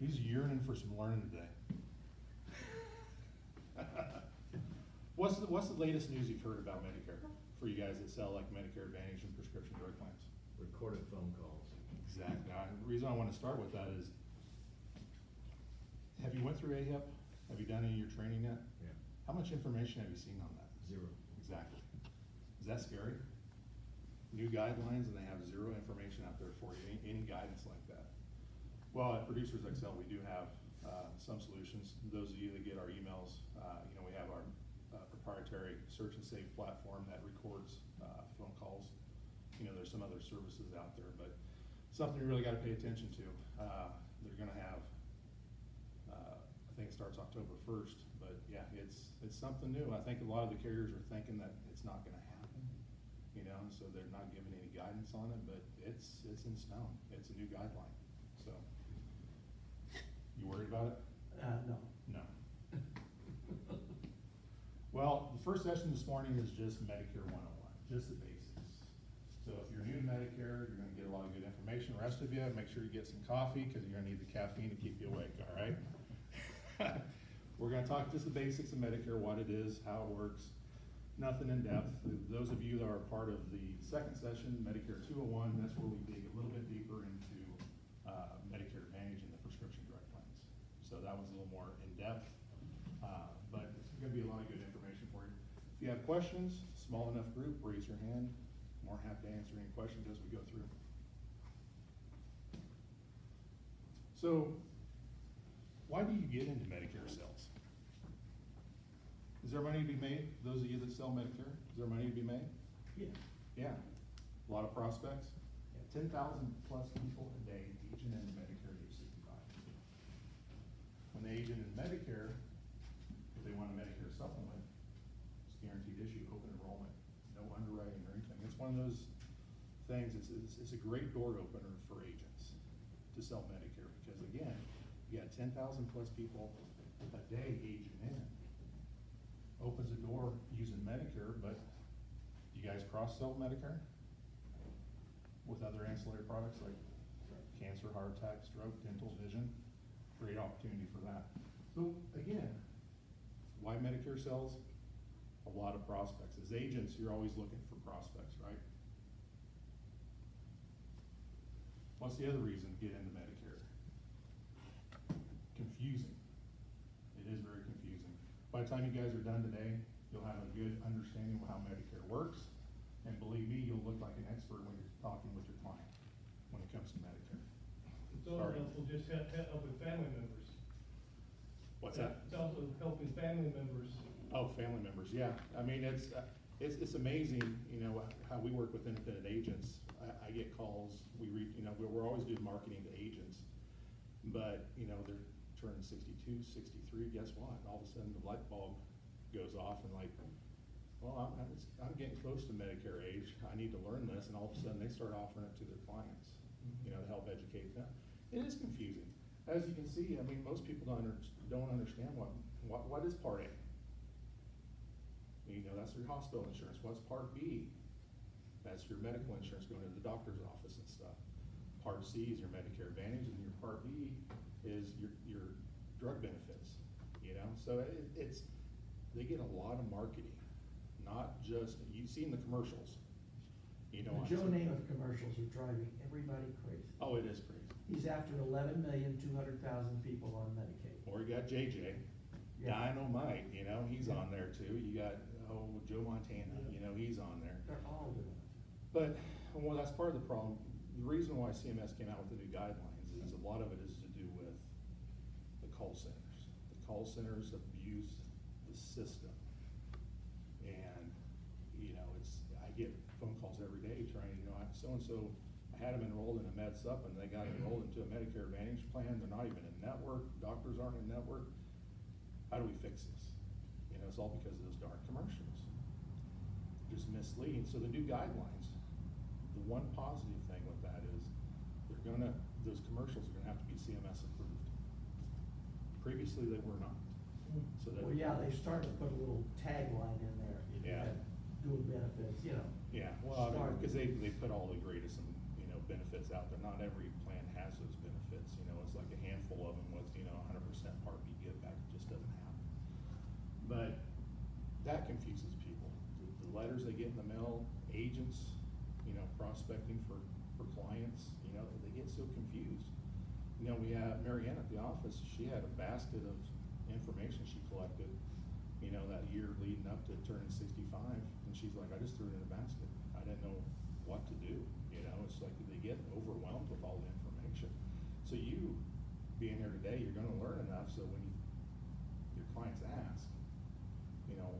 He's yearning for some learning today. What's the, what's the latest news you've heard about Medicare for you guys that sell like Medicare Advantage and prescription drug plans? Recorded phone calls. Exactly. Now, the reason I wanna start with that is, have you went through AHIP? Have you done any of your training yet? Yeah. How much information have you seen on that? Zero. Exactly. Is that scary? New guidelines and they have zero information out there for you, any, any guidance like that? Well, at Producers Excel, we do have, uh, some solutions. Those of you that get our emails, uh, you know, we have our uh, proprietary search and save platform that records, uh, phone calls. You know, there's some other services out there, but something you really gotta pay attention to. Uh, they're gonna have, uh, I think it starts October first, but yeah, it's, it's something new. I think a lot of the carriers are thinking that it's not gonna happen, you know, so they're not giving any guidance on it, but it's, it's in stone. It's a new guideline. You worried about it? Uh, no. No. Well, the first session this morning is just Medicare one oh one, just the basics. So if you're new to Medicare, you're gonna get a lot of good information. The rest of you, make sure you get some coffee, cause you're gonna need the caffeine to keep you awake, all right? We're gonna talk just the basics of Medicare, what it is, how it works, nothing in depth. Those of you that are part of the second session, Medicare two oh one, that's where we dig a little bit deeper into, uh, Medicare Advantage and the prescription drug plans. So that one's a little more in-depth, uh, but it's gonna be a lot of good information for you. If you have questions, small enough group, raise your hand. More happy to answer any questions as we go through. So, why do you get into Medicare sales? Is there money to be made, those of you that sell Medicare, is there money to be made? Yeah. Yeah, a lot of prospects, ten thousand plus people a day aging into Medicare. When they age into Medicare, if they want a Medicare supplement, it's guaranteed issue, open enrollment, no underwriting or anything. It's one of those things, it's, it's, it's a great door opener for agents to sell Medicare, because again, you got ten thousand plus people a day aging in. Opens the door using Medicare, but you guys cross-sell Medicare? With other ancillary products like cancer, heart attack, stroke, dental, vision? Great opportunity for that. So again, why Medicare sells? A lot of prospects. As agents, you're always looking for prospects, right? What's the other reason to get into Medicare? Confusing. It is very confusing. By the time you guys are done today, you'll have a good understanding of how Medicare works. And believe me, you'll look like an expert when you're talking with your client, when it comes to Medicare. It's also Sorry. helpful just help, helping family members. What's that? It's also helping family members. Oh, family members, yeah. I mean, it's, uh, it's, it's amazing, you know, how we work with independent agents. I, I get calls, we read, you know, we're, we're always doing marketing to agents. But, you know, they're turning 62, 63. guess what? All of a sudden, the light bulb goes off and like, well, I'm, I'm, I'm getting close to Medicare age. I need to learn this, and all of a sudden, they start offering it to their clients, you know, to help educate them. It is confusing. As you can see, I mean, most people don't under, don't understand what, what, what is Part A? You know, that's your hospital insurance. What's Part B? That's your medical insurance going to the doctor's office and stuff. Part C is your Medicare Advantage, and your Part B is your, your drug benefits, you know? So it, it's, they get a lot of marketing, not just, you've seen the commercials. You know. The Joe Namath commercials are driving everybody crazy. Oh, it is crazy. He's after eleven million, two hundred thousand people on Medicaid. Or you got JJ, Yeah. Dynamite, you know, he's on there too. You got, oh, Joe Montana, you know, he's on there. They're all doing it. But, well, that's part of the problem. The reason why CMS came out with the new guidelines is a lot of it is to do with the call centers. The call centers abuse the system. And, you know, it's, I get phone calls every day trying, you know, I'm so-and-so, had them enrolled in a med sup and they got enrolled into a Medicare Advantage plan. They're not even in network, doctors aren't in network. How do we fix this? You know, it's all because of those darn commercials just misleading. So the new guidelines, the one positive thing with that is they're gonna, those commercials are gonna have to be CMS approved. Previously, they were not. So that. Well, yeah, they started to put a little tagline in there. Yeah. Dual benefits, you know. Yeah, well, I mean, Start. because they, they put all the greatest, and, benefits out there. Not every plan has those benefits, you know, it's like a handful of them with, you know, hundred percent Part B give back, it just doesn't happen. But that confuses people. The, the letters they get in the mail, agents, you know, prospecting for, for clients, you know, they get so confused. You know, we had Mary Ann at the office, she had a basket of information she collected, you know, that year leading up to turning sixty-five, and she's like, I just threw it in a basket. I didn't know what to do, know, it's like they get overwhelmed with all the information. So you, being here today, you're gonna learn enough, so when you, your clients ask, you know,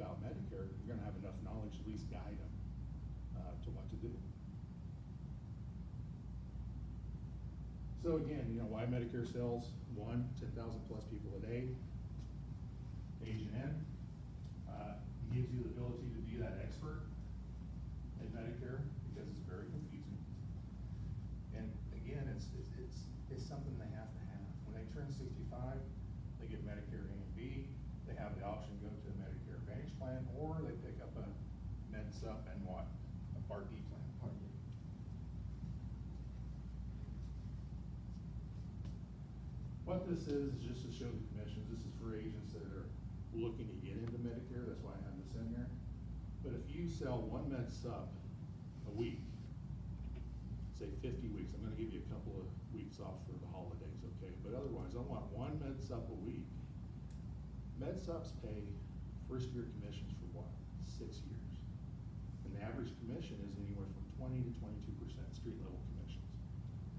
about Medicare, you're gonna have enough knowledge to at least guide them, uh, to what to do. So again, you know, why Medicare sales, one, ten thousand plus people a day, Agent N, uh, gives you the ability to be that expert in Medicare, because it's very confusing. And again, it's, it's, it's, it's something they have to have. When they turn sixty-five, they get Medicare A and B, they have the option to go to a Medicare Advantage plan, or they pick up a Med Sup and what, a Part D plan. Part D. What this is, is just to show the commissions, this is for agents that are looking to get into Medicare, that's why I have this in here. But if you sell one med sup a week, say fifty weeks, I'm gonna give you a couple of weeks off for the holidays, okay? But otherwise, I want one med sup a week. Med sups pay first year commissions for what, six years? And the average commission is anywhere from twenty to twenty-two percent street level commissions.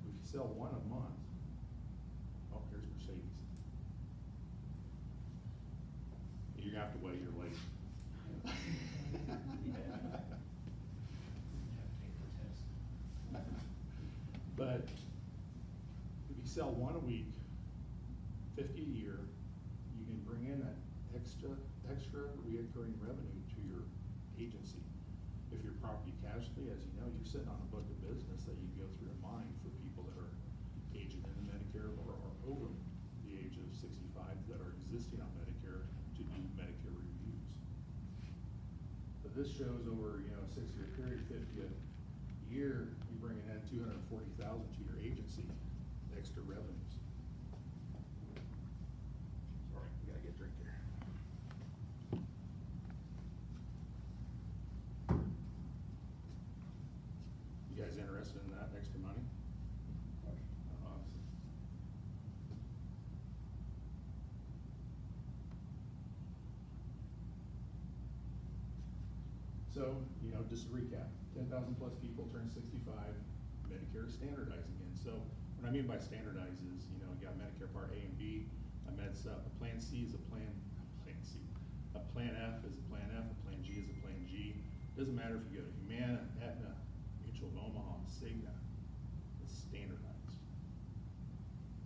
If you sell one a month, Oh, here's Mercedes. You're gonna have to wait, you're late. But if you sell one a week, fifty a year, you can bring in that extra, extra reoccurring revenue to your agency. If you're property casualty, as you know, you're sitting on a book of business that you go through a mine for people that are aging in Medicare or are over the age of sixty-five that are existing on Medicare to do Medicare reviews. But this shows over, you know, a six-year period, fifty a year, you bring in two hundred and forty thousand to your agency, extra revenues. Sorry, we gotta get a drink here. You guys interested in that extra money? Uh, Awesome. So, you know, just to recap, ten thousand plus people turn sixty-five, Medicare is standardizing in. So what I mean by standardize is, you know, you got Medicare Part A and B, a Med Sup, a Plan C is a Plan, Plan C. A Plan F is a Plan F, a Plan G is a Plan G. It Doesn't matter if you go to Humana, Aetna, Mutual of Omaha, Cigna, it's standardized.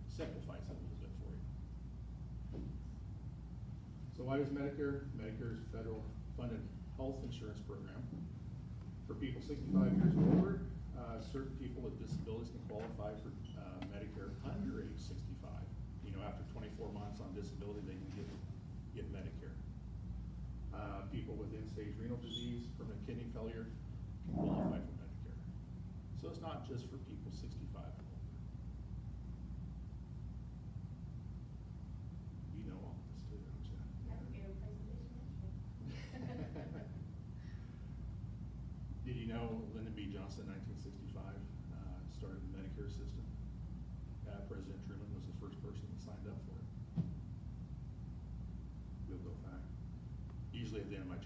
Simplifies it a little bit for you. So why does Medicare? Medicare is a federal funded health insurance program for people sixty-five years or older. Uh, certain people with disabilities can qualify for, uh, Medicare under age sixty-five. You know, after twenty-four months on disability, they can get, get Medicare. Uh, end-stage renal disease, permanent kidney failure can qualify for Medicare. So it's not just for people sixty-five and older. You know all this too, don't you? That would a presentation. Did you know Lyndon B. Johnson, nineteen sixty-five, uh, started the Medicare system? Uh, President Truman was the first person that signed up for it. Good little fact.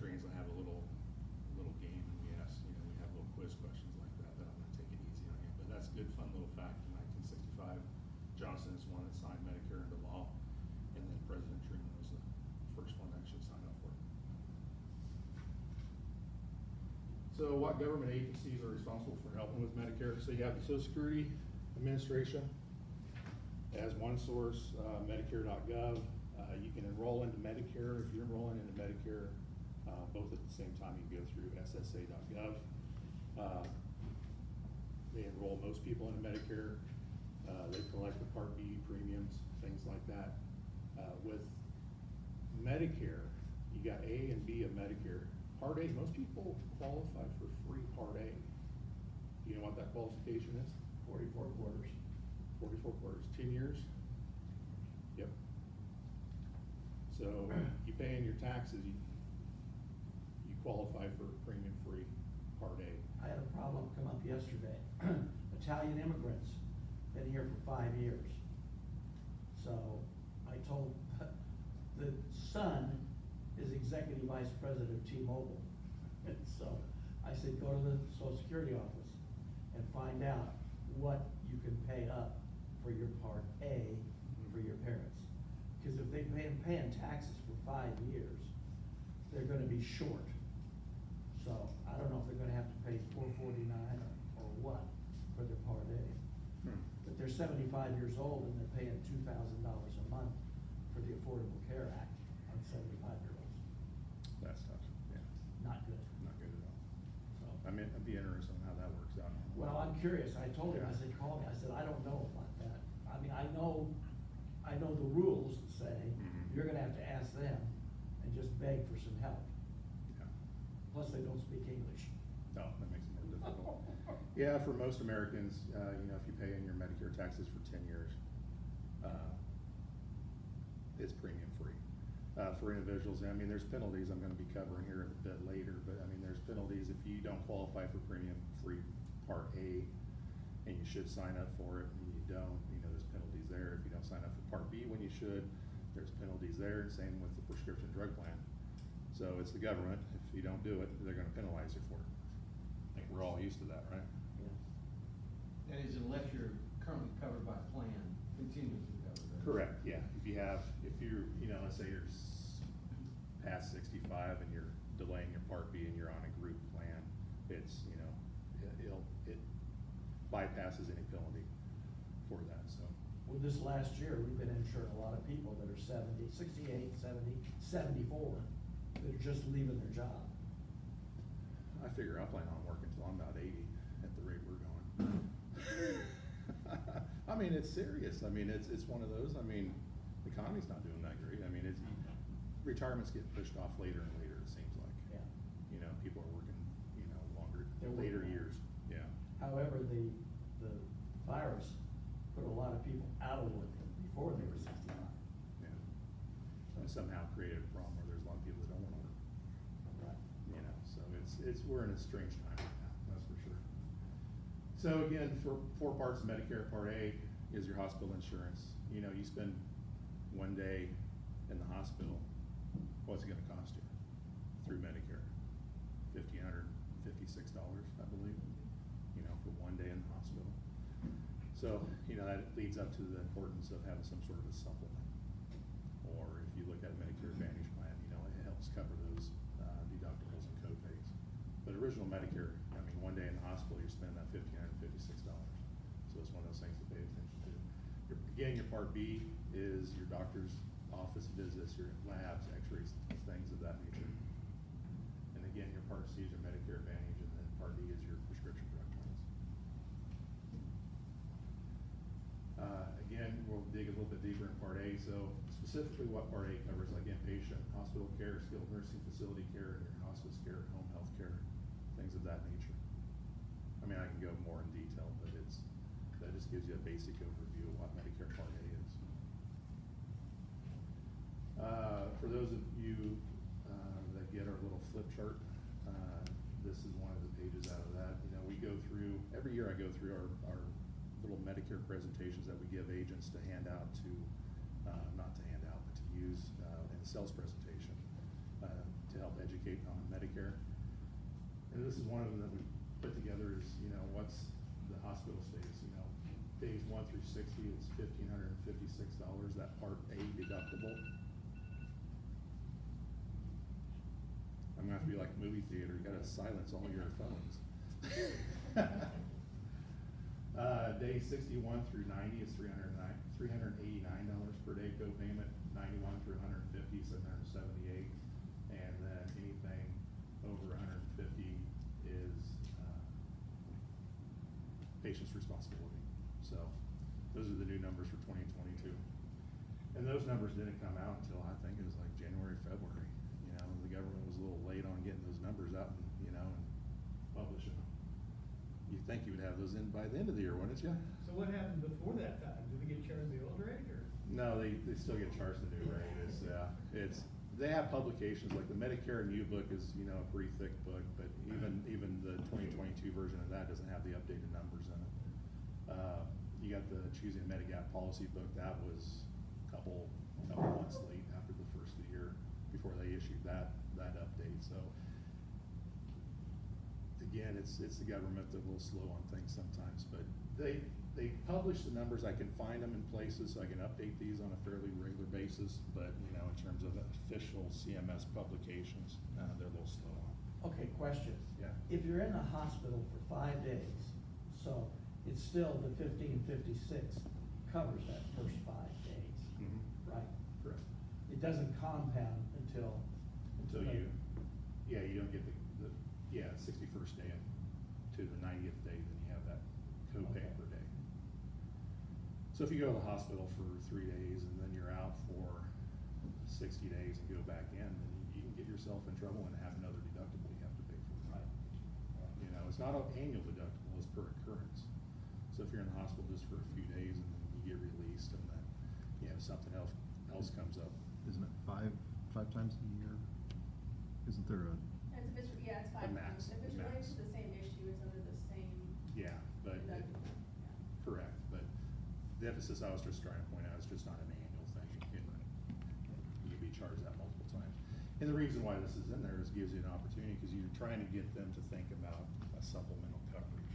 Trainings, I have a little, little game, and we ask, you know, we have little quiz questions like that, but I'm gonna take it easy on you. But that's a good, fun little fact, in nineteen sixty-five, Johnson is one that signed Medicare into law, and then President Truman was the first one to actually sign up for it. So what government agencies are responsible for helping with Medicare? So you have the Social Security Administration as one source, uh, Medicare.gov. Uh, you can enroll into Medicare, if you're enrolling into Medicare, uh, both at the same time, you can go through SSA.gov. Uh, They enroll most people into Medicare, uh, they collect the Part B premiums, things like that. Uh, with Medicare, you got A and B of Medicare. Part A, most people qualify for free Part A. You know what that qualification is? Forty-four quarters. Forty-four quarters, ten years? Yep. So you pay in your taxes, you qualify for premium-free Part A. I had a problem come up yesterday. Italian immigrants, been here for five years. So I told, the son is executive vice president of T-Mobile. And so I said, go to the social security office and find out what you can pay up for your part A mm-hmm. for your parents. Cause if they've been paying taxes for five years, they're gonna be short. So I don't know if they're gonna have to pay four forty-nine or, what for their part A. Hmm. But they're seventy-five years old and they're paying two thousand dollars a month for the Affordable Care Act on seventy-five-year-olds. That's tough, yeah, Not good, not good at all. so. I mean, I'd be interested in how that works out. Well, I'm curious, I told him, I said, call me, I said, I don't know about that. I mean, I know, I know the rules say, Mhm. you're gonna have to ask them and just beg for some help. Yeah. Plus, they don't speak English. No, that makes it more difficult. Yeah, for most Americans, uh, you know, if you pay in your Medicare taxes for ten years, uh, it's premium free. Uh, for individuals, I mean, there's penalties I'm gonna be covering here a bit later, but I mean, there's penalties if you don't qualify for premium free part A, and you should sign up for it, and you don't, you know, there's penalties there. If you don't sign up for part B when you should, there's penalties there, same with the prescription drug plan. So it's the government, if you don't do it, they're gonna penalize you for it. I think we're all used to that, right? Yeah. That is unless you're currently covered by plan, continuously covered. right? Correct, yeah, if you have, if you're, you know, let's say you're s- past sixty-five and you're delaying your Part B and you're on a group plan, it's, you know, it- it'll, it bypasses any penalty for that, so. Well, this last year, we've been insuring a lot of people that are 70, 68, 70, 74, that are just leaving their job. I figure I plan on working till I'm about eighty at the rate we're going. I mean, it's serious. I mean, it's, it's one of those, I mean, the economy's not doing that great. I mean, it's, retirements get pushed off later and later, it seems like. Yeah. You know, people are working, you know, longer, They're later working years, yeah. However, the, the virus put a lot of people out of work before they were sixty-five. Yeah. And somehow created a problem where there's a lot of people that don't wanna work, Right. you know, so it's, it's, we're in a strange time right now, that's for sure. So again, for four parts of Medicare, Part A is your hospital insurance. You know, you spend one day in the hospital, what's it gonna cost you through Medicare? Fifty, hundred, fifty-six dollars, I believe, you know, for one day in the hospital. So, you know, that leads up to the importance of having some sort of a supplement. Or if you look at a Medicare Advantage plan, you know, it helps cover those uh, deductibles and co-pays. But original Medicare, I mean, one day in the hospital, you're spending that fifteen hundred and fifty-six dollars. So it's one of those things to pay attention to. Your, again, your Part B is your doctor's office visits, your labs, x-rays, things of that nature. And again, your Part C is your Medicare Advantage, and then Part D is your prescription drug plans. Uh, again, we'll dig a little bit deeper in Part A, so specifically what Part A covers, like inpatient, hospital care, skilled nursing facility care, and your hospice care, home health care, things of that nature. I mean, I can go more in detail, but it's, that just gives you a basic overview of what Medicare Part A is. Uh, for those of you, uh, that get our little flip chart, uh, this is one of the pages out of that. You know, we go through, every year I go through our, our little Medicare presentations that we give agents to hand out to, uh, not to hand out, but to use, uh, in a sales presentation, uh, to help educate on Medicare. And this is one of them that we put together is, you know, what's the hospital stays, you know, days one through sixty, is fifteen hundred and fifty-six dollars, that part A deductible. Gonna have to be like movie theater, you gotta silence all your phones. Uh, day sixty-one through ninety is three hundred and nine, three hundred and eighty-nine dollars per day co-payment, ninety-one through hundred and fifty, seven hundred and seventy-eight. And then anything over hundred and fifty is, uh, patient's responsibility. So, those are the new numbers for twenty twenty-two. And those numbers didn't come out until, I think it was like January, February. You know, the government was a little late on getting those numbers out and, you know, and publishing them. You, you'd think you would have those in by the end of the year, wouldn't you? So what happened before that time? Did they get charged the old rate or? No, they, they still get charged the new rate, it's, uh, it's, they have publications, like the Medicare New Book is, you know, a pretty thick book, but even, even the twenty twenty-two version of that doesn't have the updated numbers in it. Uh, you got the Choosing a Medigap Policy Book, that was a couple, couple months late after the first of the year, before they issued that, that update, so. Again, it's, it's the government that's a little slow on things sometimes, but they, they publish the numbers, I can find them in places, so I can update these on a fairly regular basis, but, you know, in terms of official CMS publications, uh, they're a little slow on. Okay, question. Yeah. If you're in the hospital for five days, so it's still the fifteen fifty-six covers that first five days, Mhm. right? Correct. It doesn't compound until. Until you, yeah, you don't get the, yeah, sixty-first day to the ninetieth day, then you have that copay Okay. per day. So if you go to the hospital for three days and then you're out for sixty days and go back in, then you can get yourself in trouble and have another deductible you have to pay for. Right. You know, it's not an annual deductible, it's per occurrence. So if you're in the hospital just for a few days and then you get released and then, you know, something else, else comes up, Isn't it five, five times a year? Isn't there a, It's, if it's, yeah, it's max, times. If the it's related max. to the same issue, it's under the same yeah, but. it- deductible, yeah. Correct, but the emphasis I was just trying to point out is just not an annual thing, you can, you can be charged that multiple times. And the reason why this is in there is gives you an opportunity, cause you're trying to get them to think about a supplemental coverage.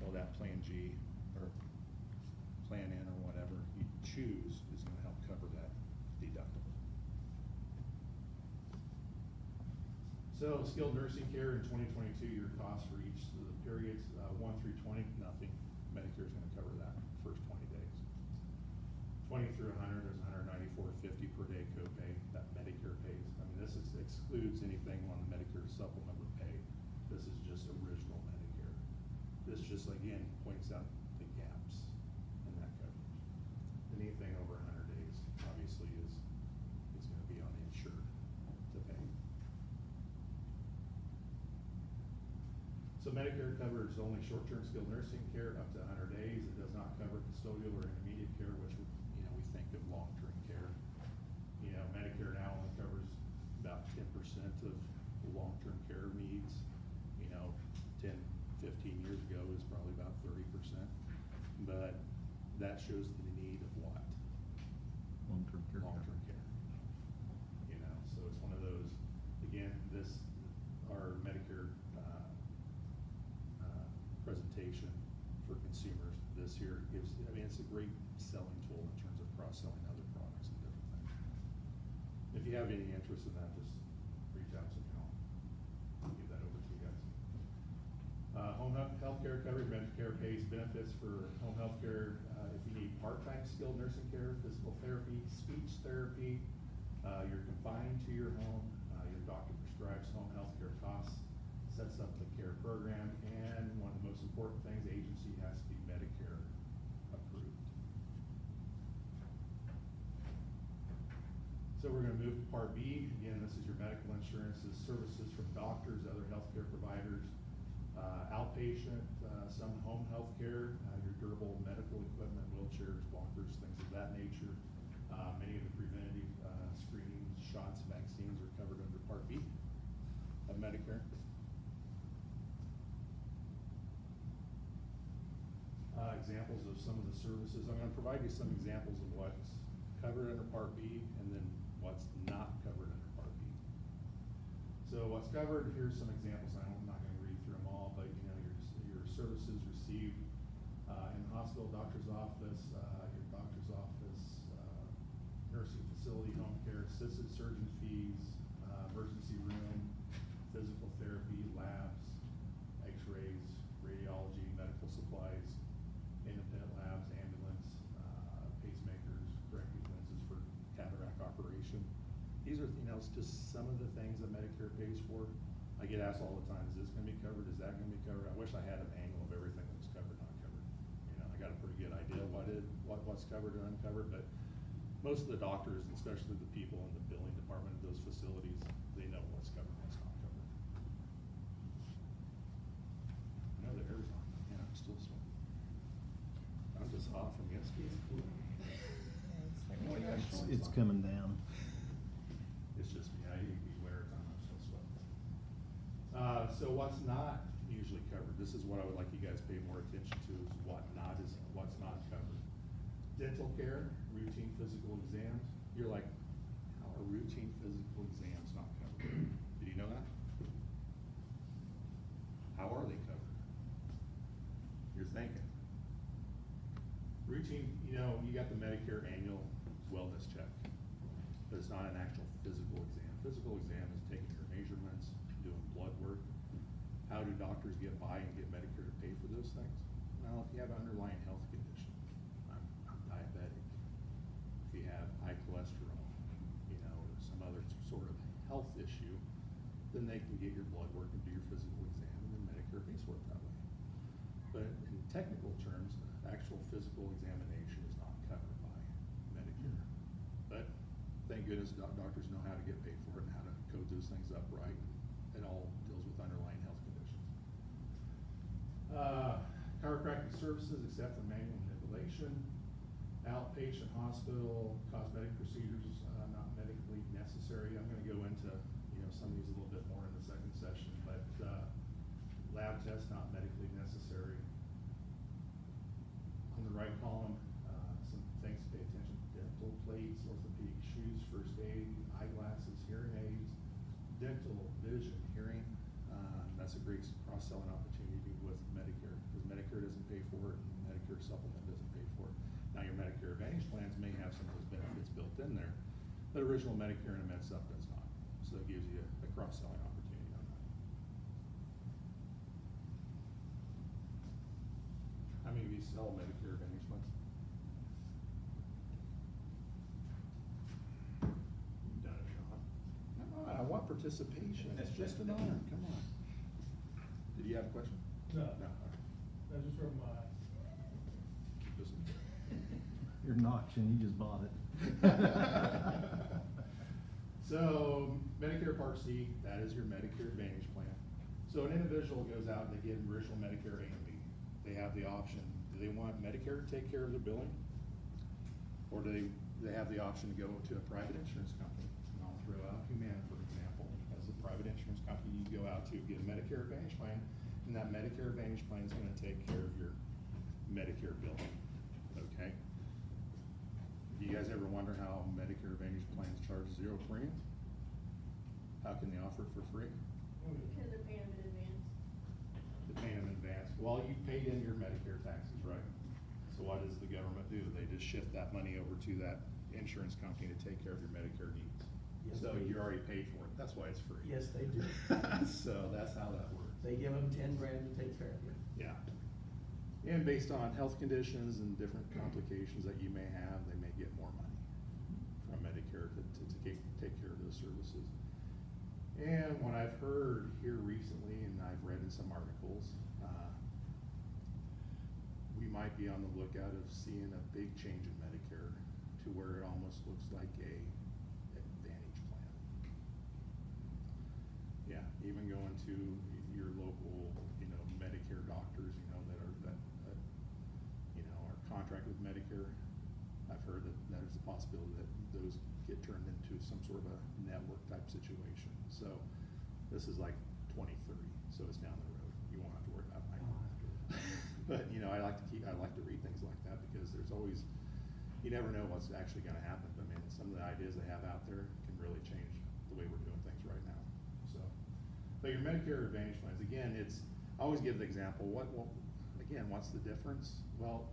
Well, that Plan G, or Plan N, or whatever you choose is gonna help cover that deductible. So skilled nursing care in twenty twenty-two, your cost for each of the periods, uh, one through twenty, nothing. Medicare is gonna cover that first twenty days. Twenty through hundred, there's hundred ninety-four fifty per day copay that Medicare pays. I mean, this is excludes anything on the Medicare supplement would pay. This is just original Medicare. This just, again, points out the gaps in that coverage. Anything over hundred days, obviously, is, is gonna be on the insured to pay. So Medicare covers only short-term skilled nursing care up to hundred days. It does not cover custodial or intermediate care, which, you know, we think of long-term care. You know, Medicare now only covers about ten percent of long-term care needs. You know, 10, 15 years ago, was probably about thirty percent. But that shows the need of what? long-term care? long-term care. You know, so it's one of those, again, this, our Medicare, uh, uh, presentation for consumers this year gives, I mean, it's a great selling tool in terms of cross-selling other products and different things. If you have any interest in that, just reach out to me, I'll, give that over to you guys. Uh, home health, healthcare coverage, Medicare pays benefits for home healthcare, uh, if you need part-time skilled nursing care, physical therapy, speech therapy, uh, you're confined to your home, uh, your doctor prescribes home healthcare costs, sets up the care program, and one of the most important things, the agency has to be Medicare approved. We're gonna move to part B, again, this is your medical insurances, services from doctors, other healthcare providers, uh, outpatient, uh, some home healthcare, uh, your durable medical equipment, wheelchairs, walkers, things of that nature. Uh, many of the preventative, uh, screenings, shots, vaccines are covered under part B of Medicare. Uh, examples of some of the services, I'm gonna provide you some examples of what's covered under Part B and then what's not covered under Part B. So what's covered, here's some examples, I'm not gonna read through them all, but you know, your, your services received, uh, in hospital, doctor's office, uh, your doctor's office, uh, nursing facility, home care, assisted surgeon fees, these are, you know, it's just some of the things that Medicare pays for. I get asked all the time, is this gonna be covered? Is that gonna be covered? I wish I had an angle of everything that was covered, not covered. You know, I got a pretty good idea what it, what, what's covered and uncovered, but most of the doctors, and especially the people in the billing department of those facilities, they know what's covered and what's not covered. I know the air's on, man, I'm still sweating. I'm just hot from yesterday. It's, it's coming down. So what's not usually covered, this is what I would like you guys to pay more attention to, is what not is, what's not covered. Dental care, routine physical exams, you're like, how are routine physical exams not covered? Did you know that? How are they covered? You're thinking. Routine, you know, you got the Medicare annual wellness check, but it's not an actual physical exam. Physical exam is taking your measurements, doing blood work. How do doctors get by and get Medicare to pay for those things? Well, if you have an underlying health condition, I'm, I'm diabetic, if you have high cholesterol, you know, or some other sort of health issue, then they can get your blood work and do your physical exam, and then Medicare pays for it that way. But in technical terms, actual physical examination is not covered by Medicare. But thank goodness doctors know how to get paid for it and how to code those things up right. It all deals with underlying health conditions. Uh, chiropractic services except for manual manipulation, outpatient hospital, cosmetic procedures, uh, not medically necessary. I'm gonna go into, some of these a little bit more in the second session, but, uh, lab tests not medically necessary. On the right column, uh, some things to pay attention, to dental plates, orthopedic shoes, first aid, eyeglasses, hearing aids, dental, vision, hearing. Uh, that's a great cross-selling opportunity with Medicare, because Medicare doesn't pay for it, and Medicare supplement doesn't pay for it. Now, your Medicare Advantage plans may have some of those benefits built in there, but original Medicare and MedSup does not. So it gives you a, a cross-selling opportunity on that. How many of you sell Medicare Advantage plans? You've done it, Sean. Come on, I want participation, it's just an honor, come on. Did you have a question? No. No, all right. That's just from, uh, my. Just- You're notching, you just bought it. So Medicare Part C, that is your Medicare Advantage plan. So an individual goes out and they get original Medicare A and B. They have the option, do they want Medicare to take care of their billing? Or do they, they have the option to go to a private insurance company? And I'll throw out Humana, for example, as a private insurance company you go out to, get a Medicare Advantage plan, and that Medicare Advantage plan is gonna take care of your Medicare billing? Do you guys ever wonder how Medicare Advantage plans charge zero premium? How can they offer it for free? Because they're paying them in advance. They pay them in advance. Well, you paid in your Medicare taxes, right? So what does the government do? They just shift that money over to that insurance company to take care of your Medicare needs. Yes, So you already paid for it. That's why it's free. Yes, they do. So that's how that works. They give them ten grand to take care of you. Yeah. And based on health conditions and different complications that you may have, they may get more money from Medicare to, to, to take, take care of those services. And what I've heard here recently, and I've read in some articles, uh, we might be on the lookout of seeing a big change in Medicare to where it almost looks like a advantage plan. Yeah, even going to your local, you know, Medicare doctors, you know, that are, that, that, you know, are contracted with Medicare. I've heard that that is a possibility that those get turned into some sort of a network type situation. So this is like twenty thirty, so it's down the road. You won't have to worry about it. I don't have to. But, you know, I like to keep, I like to read things like that because there's always, you never know what's actually gonna happen. I mean, some of the ideas they have out there can really change the way we're doing things right now, so. But your Medicare Advantage plans, again, it's, I always give the example, what, what, again, what's the difference? Well,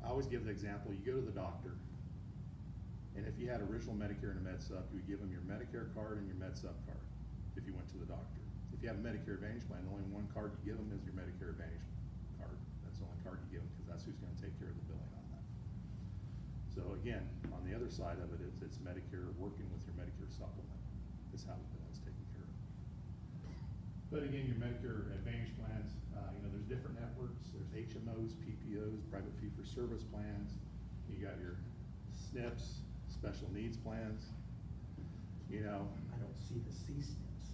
I always give the example, you go to the doctor, and if you had original Medicare and a MedSup, you would give them your Medicare card and your MedSup card, if you went to the doctor. If you have a Medicare Advantage plan, the only one card you give them is your Medicare Advantage card. That's the only card you give them, because that's who's gonna take care of the billing on that. So again, on the other side of it, it's, it's Medicare working with your Medicare supplement, is how the taken care of. But again, your Medicare Advantage plans, uh, you know, there's different networks, there's HMOs, PPOs, private fee-for-service plans. You got your SNPs, special needs plans, you know, I don't see the C-SNPs.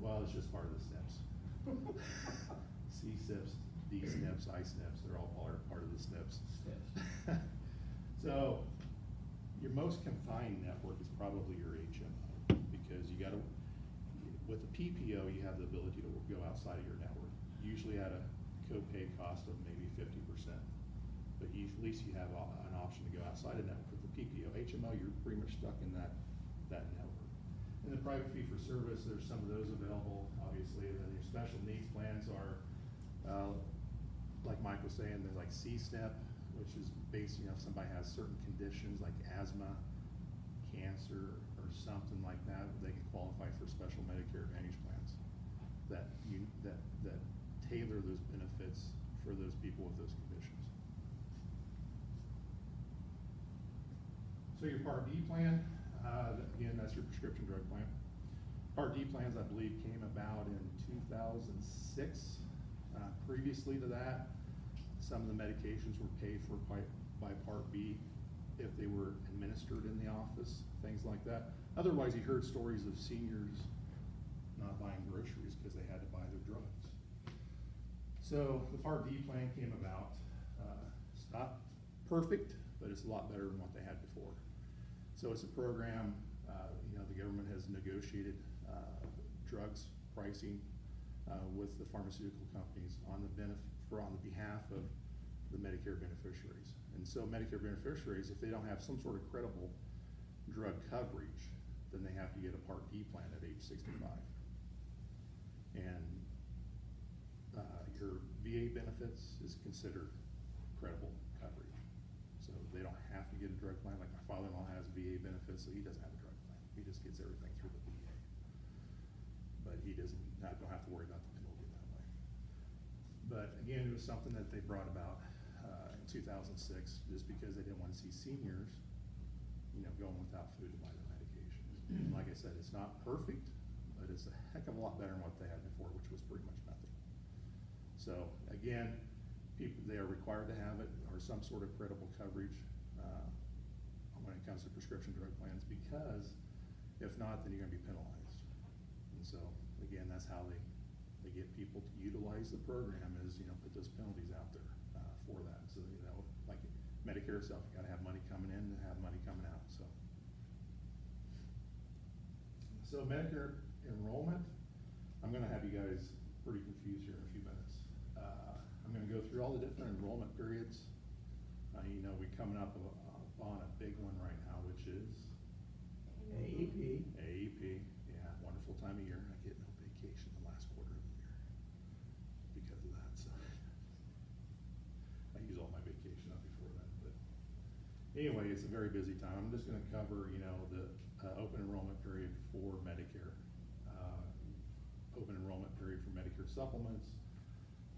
well, it's just part of the SNPs. C-SNPs, D-SNPs, I-SNPs, they're all part, part of the SNPs. SNPs. So, your most confined network is probably your HMO, because you gotta, with the PPO, you have the ability to go outside of your network, usually at a copay cost of maybe fifty percent. But you, at least you have an option to go outside of network PPO. HMO, you're pretty much stuck in that, that network. In the private fee for service, there's some of those available, obviously, and then your special needs plans are, uh, like Mike was saying, they're like C-SNP, which is based, you know, if somebody has certain conditions like asthma, cancer, or something like that, they can qualify for special Medicare Advantage plans. That you, that, that tailor those benefits for those people with those conditions. So your Part D plan, uh, again, that's your prescription drug plan. Part D plans, I believe, came about in two thousand six. Uh, previously to that, some of the medications were paid for by, by Part B if they were administered in the office, things like that. Otherwise, you heard stories of seniors not buying groceries because they had to buy their drugs. So the Part D plan came about. Uh, It's not perfect, but it's a lot better than what they had before. So it's a program, uh, you know, the government has negotiated uh, drugs pricing uh, with the pharmaceutical companies on the benef, for on the behalf of the Medicare beneficiaries. And so Medicare beneficiaries, if they don't have some sort of credible drug coverage, then they have to get a Part D plan at age sixty-five. And uh, your VA benefits is considered credible coverage. So they don't have to get a drug plan, like father-in-law has VA benefits, so he doesn't have a drug plan, he just gets everything through the VA. But he doesn't, not, don't have to worry about the penalty that way. But again, it was something that they brought about, uh, in two thousand six, just because they didn't wanna see seniors, you know, going without food to buy their medications. And Like I said, it's not perfect, but it's a heck of a lot better than what they had before, which was pretty much nothing. So, again, people, they are required to have it, or some sort of credible coverage, uh, comes to prescription drug plans, because if not, then you're gonna be penalized. And so, again, that's how they, they get people to utilize the program is, you know, put those penalties out there, uh, for that. So, you know, like Medicare itself, you gotta have money coming in and have money coming out, so. So Medicare enrollment, I'm gonna have you guys pretty confused here in a few minutes. Uh, I'm gonna go through all the different enrollment periods. Uh, you know, we coming up on a big one right now, which is AEP, AEP, yeah, wonderful time of year. I get no vacation the last quarter of the year because of that, so. I use all my vacation up before that, but anyway, it's a very busy time. I'm just gonna cover, you know, the, uh, open enrollment period for Medicare. Uh, Open enrollment period for Medicare supplements,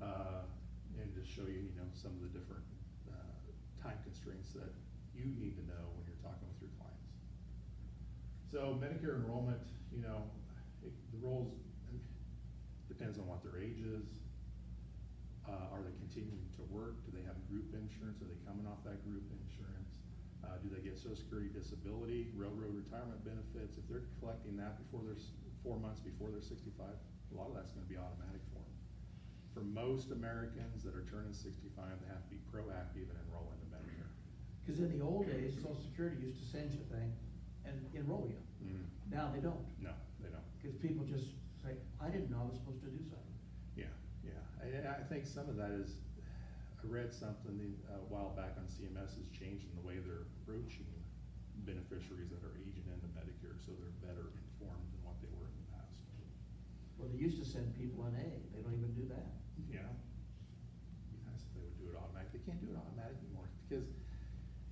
uh, and just show you, you know, some of the different, uh, time constraints that you need to know when you're talking with your clients. So Medicare enrollment, you know, it, the roles, depends on what their age is. Uh, are they continuing to work? Do they have group insurance? Are they coming off that group insurance? Uh, do they get social security disability, railroad retirement benefits? If they're collecting that before they're, four months before they're sixty-five, a lot of that's gonna be automatic for them. For most Americans that are turning sixty-five, they have to be proactive and enroll into Medicare. cause in the old days, social security used to send you a thing and enroll you. Mhm. Now they don't, No, they don't. cause people just say, I didn't know I was supposed to do something. Yeah, yeah, I, I think some of that is, I read something uh, a while back on CMS is changing the way they're approaching beneficiaries that are aging into Medicare, so they're better informed than what they were in the past. Well, they used to send people an A, they don't even do that. Yeah. Be nice if they would do it automatic, they can't do it automatic anymore, because,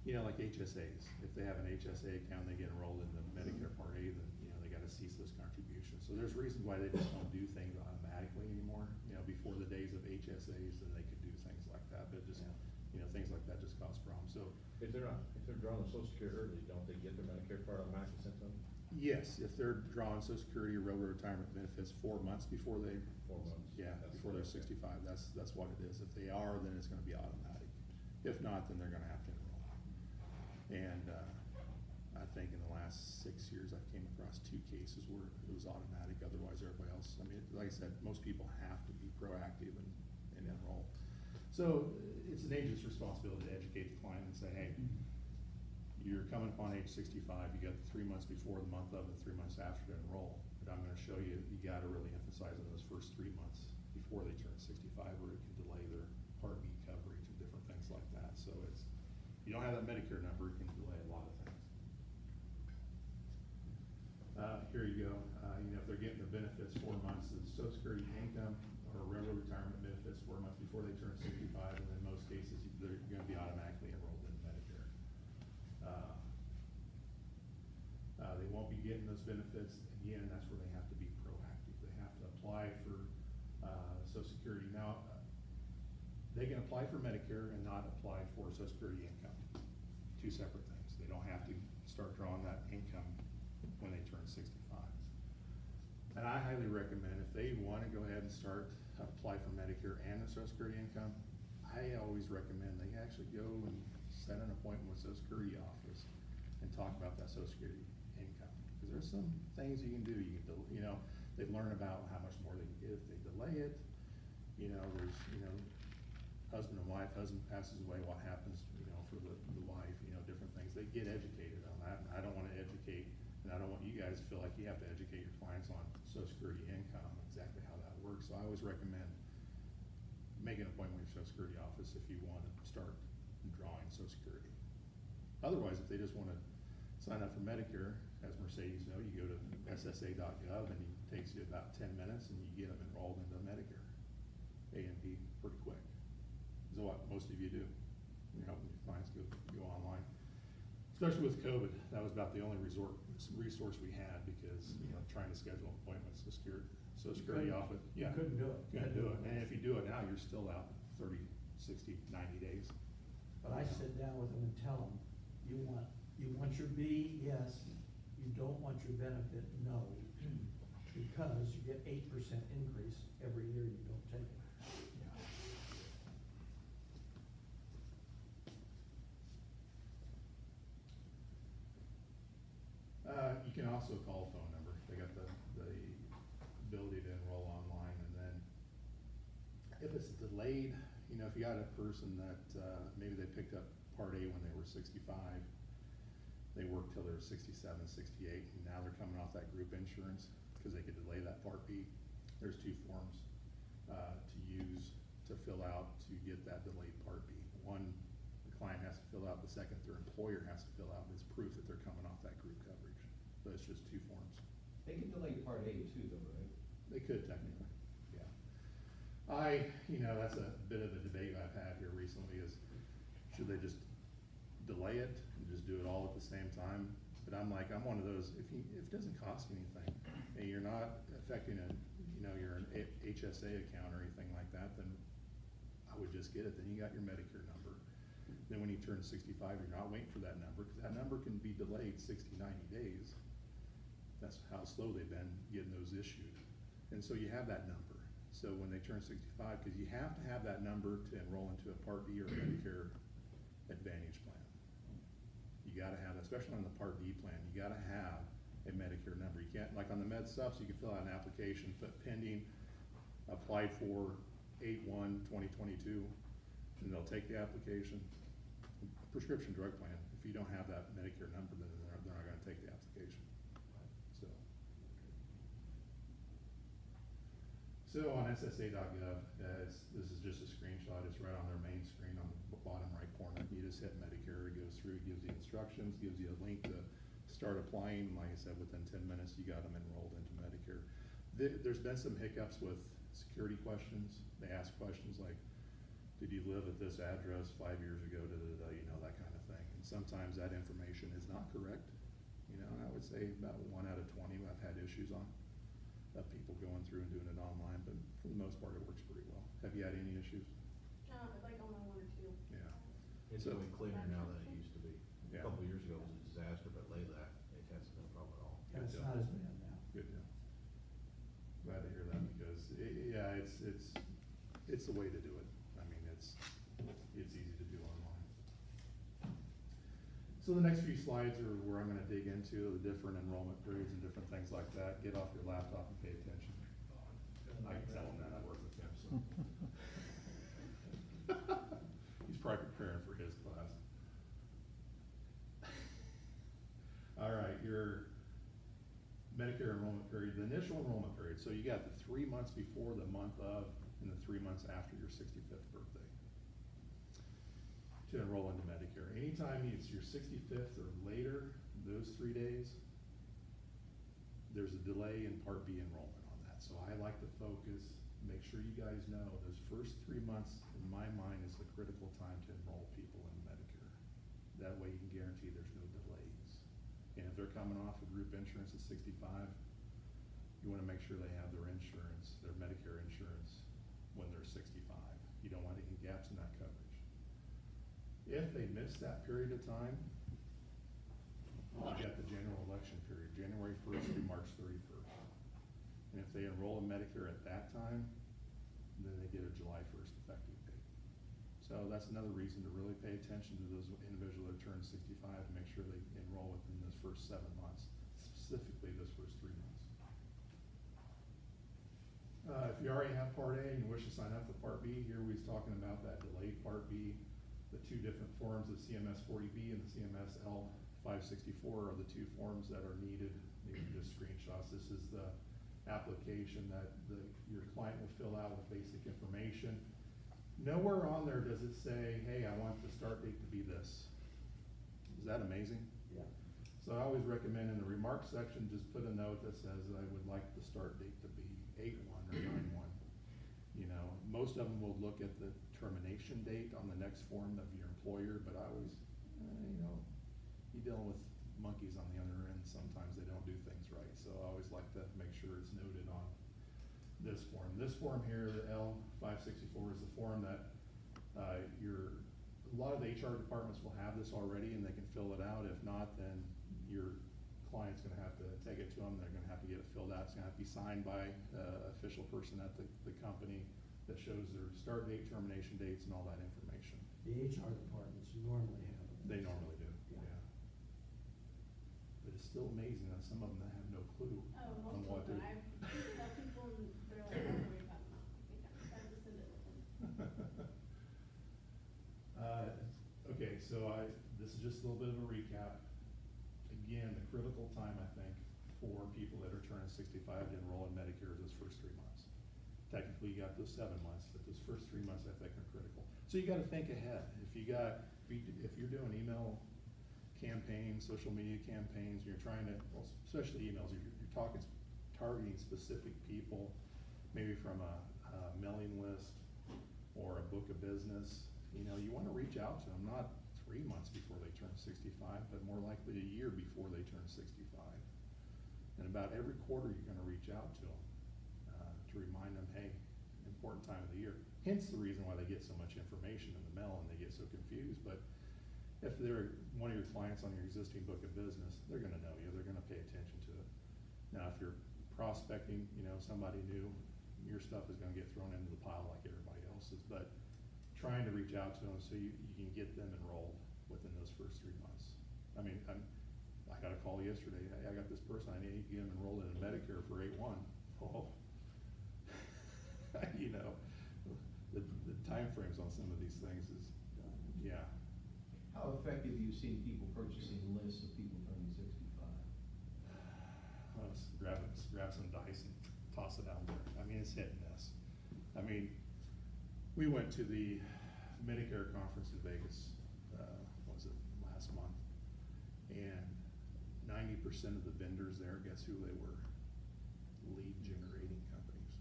you know, like HSAs, if they have an HSA account, they get enrolled in the Medicare Part A, then, you know, they gotta cease those contributions. So there's reasons why they just don't do things automatically anymore, you know, before the days of HSAs, then they could do things like that, but just, you know, things like that just cause problems, so. If they're not, they're drawing the social security early, don't they get their Medicare part automatically sent to them? Yes, if they're drawing social security or railroad retirement benefits four months before they. Four months. Yeah, That's before they're sixty-five, that's, that's what it is. If they are, then it's gonna be automatic. If not, then they're gonna have to enroll. And, uh, I think in the last six years, I've came across two cases where it was automatic, otherwise everybody else, I mean, like I said, most people have to be proactive and, and enroll. So, it's an agent's responsibility to educate the client and say, hey, you're coming upon age 65, you got the three months before the month of and three months after to enroll. But I'm going to show you, you got to really emphasize on those first three months before they turn 65, or it can delay their Part B coverage and different things like that. So it's, you don't have that Medicare number, it can delay a lot of things. Uh, here you go. Uh, you know, if they're getting the benefits four months of Social Security income or regular retirement benefits four months before they turn 65, benefits, again, that's where they have to be proactive, they have to apply for, uh, social security. Now, uh, they can apply for Medicare and not apply for social security income, two separate things, they don't have to start drawing that income when they turn sixty-five. And I highly recommend, if they wanna go ahead and start, apply for Medicare and the social security income, I always recommend they actually go and set an appointment with social security office and talk about that social security there's some things you can do, you can, you know, they learn about how much more they can get if they delay it. You know, there's, you know, husband and wife, husband passes away, what happens, you know, for the, the wife, you know, different things. They get educated on that, and I don't wanna educate, and I don't want you guys to feel like you have to educate your clients on social security income, exactly how that works. So I always recommend make an appointment with your social security office if you wanna start drawing social security. Otherwise, if they just wanna sign up for Medicare, as Mercedes know, you go to ssa.gov and it takes you about ten minutes and you get them enrolled into Medicare. A and B pretty quick. Is what most of you do. You're helping your clients go, go online. Especially with COVID, that was about the only resort, resource we had because, you know, trying to schedule appointments, so security, so security couldn't- office, you yeah. couldn't do it. Couldn't do it, and if you do it now, you're still out 30, 60, 90 days. But I sit down with them and tell them, you want, you want your B, yes, you don't want your benefit, no. Because you get eight percent increase every year you don't take it. Uh, you can also call a phone number, they got the, the ability to enroll online, and then if it's delayed, you know, if you got a person that, uh, maybe they picked up Part A when they were sixty-five, they worked till they're 67, 68, and now they're coming off that group insurance, cause they could delay that Part B. There's two forms, uh, to use to fill out to get that delayed Part B. One, the client has to fill out, the second, their employer has to fill out as proof that they're coming off that group coverage. So it's just two forms. They can delay part A too, though, right? They could technically, yeah. I, you know, that's a bit of a debate I've had here recently is, should they just delay it do it all at the same time? But I'm like, I'm one of those, if you, if it doesn't cost anything, and you're not affecting a, you know, your HSA account or anything like that, then I would just get it, then you got your Medicare number. Then when you turn sixty-five, you're not waiting for that number, cause that number can be delayed 60, 90 days. That's how slow they've been getting those issued. And so you have that number. So when they turn sixty-five, cause you have to have that number to enroll into a Part D or Medicare Advantage. You gotta have, especially on the Part D plan, you gotta have a Medicare number. You can't, like on the Med Sups, you can fill out an application, put pending, applied for eight one twenty twenty-two, and they'll take the application. Prescription drug plan, if you don't have that Medicare number, then they're, they're not gonna take the application, so. So on SSA.gov, uh, this is just a screenshot, it's right on their main screen on the bottom right corner. You just hit Medicare, it goes through, gives you instructions, gives you a link to start applying. Like I said, within ten minutes, you got them enrolled into Medicare. There, there's been some hiccups with security questions. They ask questions like, did you live at this address five years ago, da, da, da, you know, that kind of thing. And sometimes that information is not correct. You know, I would say about one out of twenty I've had issues on, of people going through and doing it online, but for the most part, it works pretty well. Have you had any issues? Um, like two. Yeah. It's So- going cleaner now than it used to be. Yeah. A couple of years ago, it was a disaster, but lately, that, it hasn't been a problem at all. Yeah, it's not as bad now. Good deal. Glad to hear that because, i- yeah, it's, it's, it's the way to do it. I mean, it's, it's easy to do online. So the next few slides are where I'm gonna dig into the different enrollment periods and different things like that. Get off your laptop and pay attention. I can tell him that, I work with him, so. He's probably preparing for his class. Medicare enrollment period, the initial enrollment period, so you got the three months before, the month of, and the three months after your sixty-fifth birthday. To enroll into Medicare. Anytime it's your sixty-fifth or later, those three days, there's a delay in Part B enrollment on that. So I like to focus, make sure you guys know, those first three months, in my mind, is the critical time to enroll people in Medicare. That way you can guarantee there's no. And if they're coming off of group insurance at sixty-five, you wanna make sure they have their insurance, their Medicare insurance, when they're sixty-five. You don't want any gaps in that coverage. If they miss that period of time, you got the general election period, January first through March thirty-first. And if they enroll in Medicare at that time, then they get a July first effective date. So that's another reason to really pay attention to those individuals that turn sixty-five, to make sure they enroll within first seven months, specifically those first three months. Uh, if you already have Part A and you wish to sign up for Part B, here we're talking about that delayed Part B. The two different forms, the CMS forty B and the CMS L five sixty-four are the two forms that are needed. These are just screenshots. This is the application that the, your client will fill out with basic information. Nowhere on there does it say, hey, I want the start date to be this. Is that amazing? So I always recommend in the remarks section, just put a note that says I would like the start date to be eight one or nine one. You know, most of them will look at the termination date on the next form of your employer, but I always, eh, you know, you're dealing with monkeys on the other end, sometimes they don't do things right, so I always like to make sure it's noted on this form. This form here, the L five sixty-four is the form that, uh, your, a lot of the HR departments will have this already and they can fill it out. If not, then your client's gonna have to take it to them, they're gonna have to get it filled out. It's gonna have to be signed by, uh, official person at the, the company that shows their start date, termination dates and all that information. The HR departments normally have it. They normally do, Yeah. yeah. But it's still amazing that some of them have no clue Oh, on most what of them, they're. I've, tell people, they're like, don't worry about it, I think I just send it with them. Uh, okay, so I, this is just a little bit of a recap. Again, the critical time, I think, for people that are turning sixty-five to enroll in Medicare is those first three months. Technically, you got those seven months, but those first three months, I think, are critical. So you gotta think ahead. If you got, if you, if you're doing email campaigns, social media campaigns, you're trying to, well, especially emails, you're, you're talking, targeting specific people, maybe from a, a mailing list or a book of business, you know, you wanna reach out to them, not three months before they turn sixty-five, but more likely a year before they turn sixty-five. And about every quarter, you're gonna reach out to them, uh, to remind them, hey, important time of the year. Hence the reason why they get so much information in the mail and they get so confused, but if they're one of your clients on your existing book of business, they're gonna know you, they're gonna pay attention to it. Now, if you're prospecting, you know, somebody new, your stuff is gonna get thrown into the pile like everybody else's, but trying to reach out to them so you, you can get them enrolled within those first three months. I mean, I'm, I got a call yesterday, hey, I got this person, I need to get them enrolled in Medicare for eight one. Oh. You know, the, the timeframes on some of these things is, yeah. How effective have you seen people purchasing lists of people turning sixty-five? Let's grab it, grab some dice and toss it out there. I mean, it's hit and miss. I mean, we went to the Medicare conference in Vegas, uh, was it, last month? And ninety percent of the vendors there, guess who they were? Lead generating companies.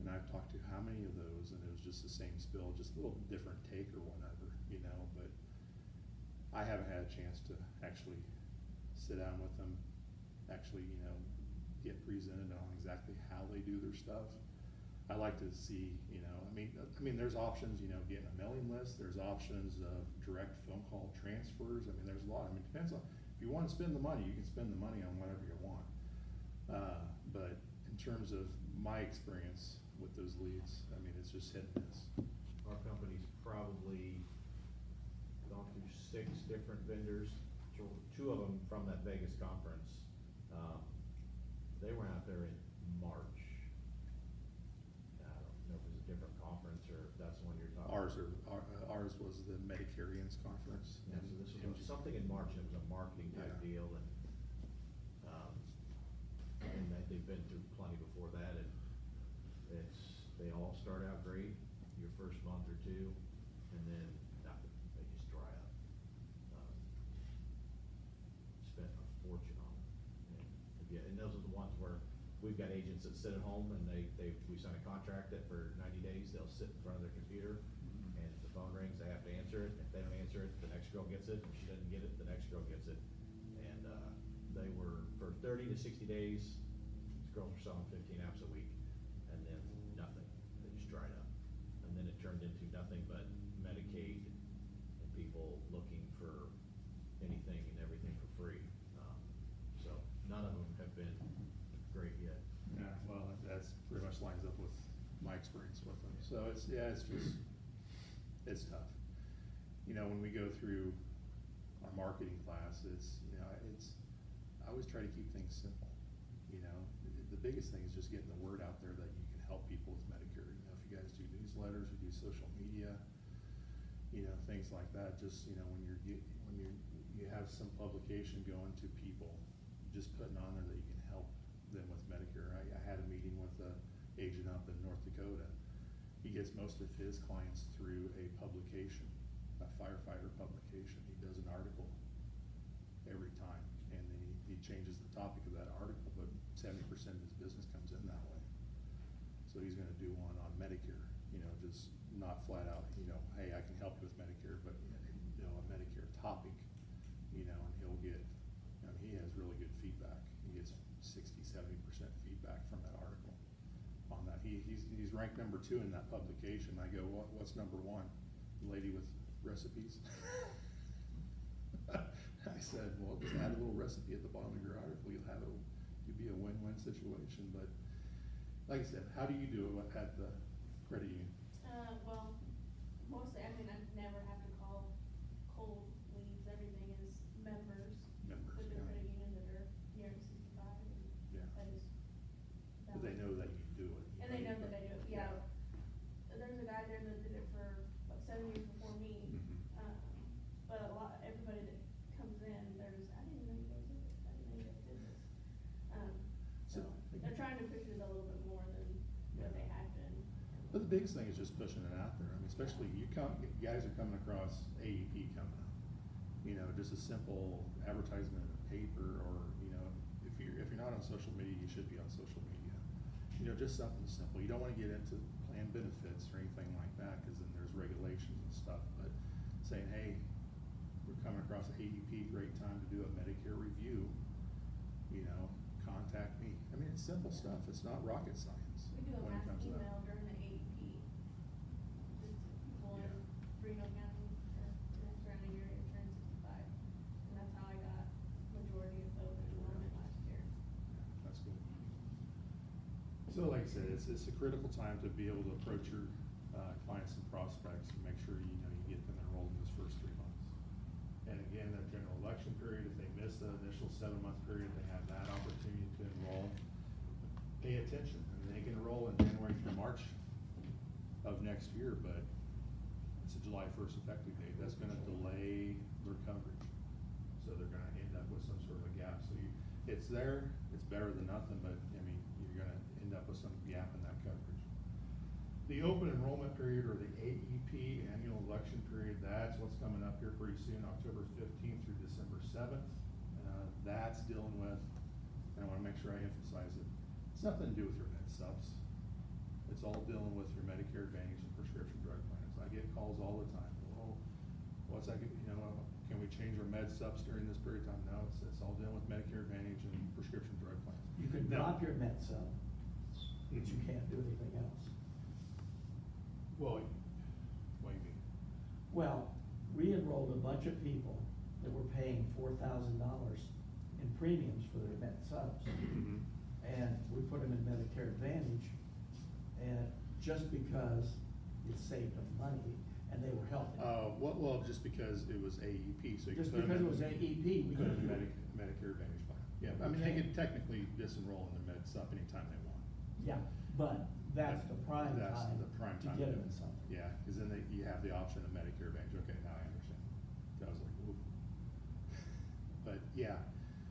And I've talked to how many of those, and it was just the same spill, just a little different take or whatever, you know, but I haven't had a chance to actually sit down with them, actually, you know, get presented on exactly how they do their stuff. I like to see, you know, I mean, I mean, there's options, you know, getting a mailing list, there's options of direct phone call transfers, I mean, there's a lot, I mean, it depends on, if you wanna spend the money, you can spend the money on whatever you want. Uh, but in terms of my experience with those leads, I mean, it's just hit and miss. Our company's probably gone through six different vendors, two, two of them from that Vegas conference. Um, They were out there in March. I don't know if it was a different conference or if that's the one you're talking. Ours are, 30 to 60 days, these girls were selling 15 apps a week, and then nothing. They just dried up. And then it turned into nothing but Medicaid and people looking for anything and everything for free. Um, so none of them have been great yet. Yeah, well, that's pretty much lines up with my experience with them. So it's, yeah, it's just, it's tough. You know, when we go through our marketing class, it's, you know, it's, always try to keep things simple, you know? The- biggest thing is just getting the word out there that you can help people with Medicare, you know, if you guys do newsletters, or do social media, you know, things like that, just, you know, when you're, when you, you have some publication going to people, just putting on there that you can help them with Medicare. I, I had a meeting with a agent up in North Dakota. He gets most of his clients through a publication, a firefighter publication. He does an article every time, and then he, he changes the topic of that article, but seventy percent of his business comes in that way. So he's gonna do one on Medicare, you know, just not flat out, you know, hey, I can help you with Medicare, but, you know, a Medicare topic, you know, and he'll get, I mean, he has really good feedback. He gets 60, 70 percent feedback from that article on that. He, he's, he's ranked number two in that publication. I go, what, what's number one? The lady with recipes? I said, well, just add a little recipe at the bottom of your article, you'll have it, you'll be a win-win situation, but like I said, how do you do it at the credit union? Uh, well, mostly, I mean, I never have to call cold leads, everything is members. Members, With the yeah. credit union that are near sixty-five, and Yeah. I just. But they know that you do it. you And they know you that I do, it, yeah. There's a guy there that did it for, what, seven years before me. Mhm. Um, but a lot, everybody that comes in, they're just, I didn't know you guys did this, I didn't know you guys did this. Um, so, So- they're trying to push it a little bit more than what they had been. But the biggest thing is just pushing it out there. I mean, especially you come, you guys are coming across AEP coming up. You know, just a simple advertisement in the paper or, you know, if you're, if you're not on social media, you should be on social media. You know, just something simple. You don't wanna get into plan benefits or anything like that, cause then there's regulations and stuff, but saying, hey, we're coming across AEP, great time to do a Medicare review, you know, contact me. I mean, it's simple stuff. It's not rocket science We do a when it mass to that. email during the AEP, just to people County or surrounding area turn sixty-five. And that's how I got majority of enrollment last year. That's good. So like I said, it's, it's a critical time to be able to approach your, uh, clients and prospects and make sure, you know, you get them enrolled in those first three months. And again, that general election period, if they miss the initial seven-month period, they have that opportunity to enroll. Pay attention, mean, they can enroll in January through March of next year, but July first effective date, that's gonna delay their coverage. So they're gonna end up with some sort of a gap, so you, it's there, it's better than nothing, but, I mean, you're gonna end up with some gap in that coverage. The open enrollment period, or the AEP, annual election period, that's what's coming up here pretty soon, October fifteenth through December seventh. Uh, that's dealing with, and I wanna make sure I emphasize it, it's nothing to do with your med sups. It's all dealing with your Medicare Advantage and prescription drug plans. I get calls all the time, well, what's that, you know, can we change our med sups during this period of time? No, it's, it's all dealing with Medicare Advantage and prescription drug plans. You can Now- drop your med sup, but you Mhm. can't do anything else. Well, what do you mean? Well, we enrolled a bunch of people that were paying four thousand dollars in premiums for their med sups. And we put them in Medicare Advantage, and just because it saved them money and they were healthy. Uh, well, well, just because it was AEP, so you Just could put them because it in- was AEP, we Put them in couldn't do Medicare Advantage plan. Yeah, I mean, they Okay. could technically disenroll in the med sup anytime they want. Yeah, but that's the prime That's time the prime to time. get them in something. Yeah, cause then they, you have the option of Medicare Advantage, okay, now I understand. I was like, ooh. But, yeah,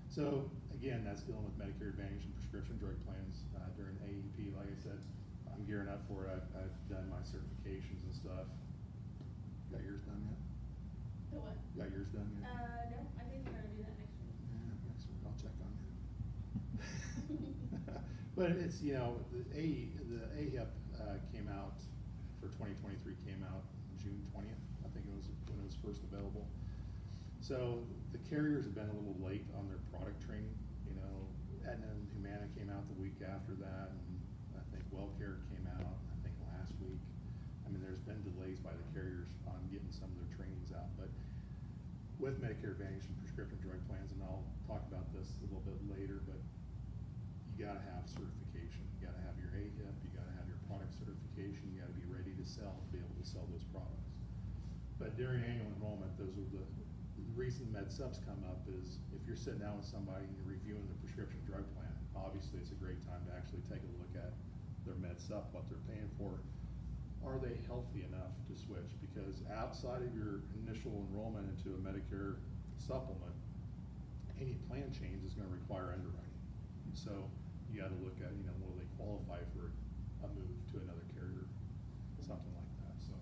so, again, that's dealing with Medicare Advantage and prescription prescription drug plans, uh, during AEP, like I said, I'm gearing up for it, I've, I've done my certifications and stuff. Got yours done yet? The what? Got yours done Uh, no, I think we're gonna do that next week. Yeah, next week, I'll check on you. But it's, you know, the A, the AHIP, uh, came out for twenty twenty-three, came out June twentieth, I think it was when it was first available. So the carriers have been a little late on their product training, you know, Aetna and Humana came out the week after that, and I think WellCare came out, I think last week. I mean, there's been delays by the carriers on getting some of their trainings out, but with Medicare Advantage and prescription drug plans, and I'll talk about this a little bit later, but you gotta have certification, you gotta have your AHIP, you gotta have your product certification, you gotta be ready to sell, to be able to sell those products. But during annual enrollment, those are the, the reason med sups come up is if you're sitting down with somebody and you're reviewing the prescription drug plan, obviously it's a great time to actually take a look at their med sup, what they're paying for. Are they healthy enough to switch? Because outside of your initial enrollment into a Medicare supplement, any plan change is gonna require underwriting. So you gotta look at, you know, will they qualify for a move to another carrier, something like that, so.